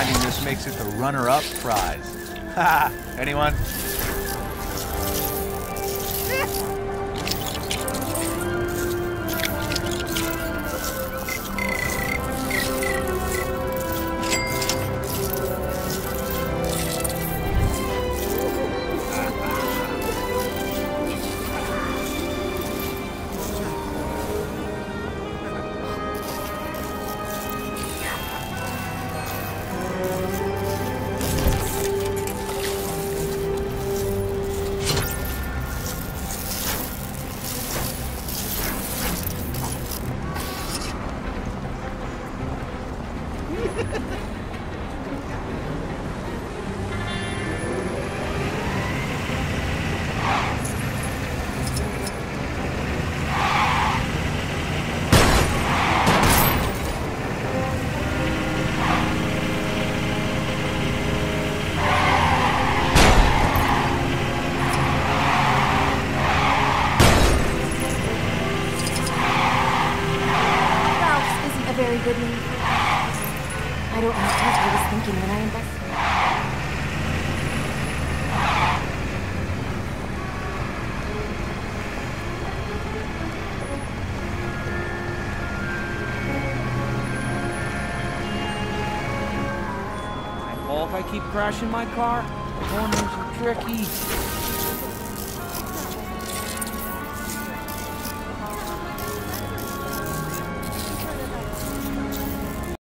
finding this makes it the runner-up prize. Haha, anyone? Good. I don't know what I was thinking when I invested. My fault I keep crashing my car. Corners are tricky.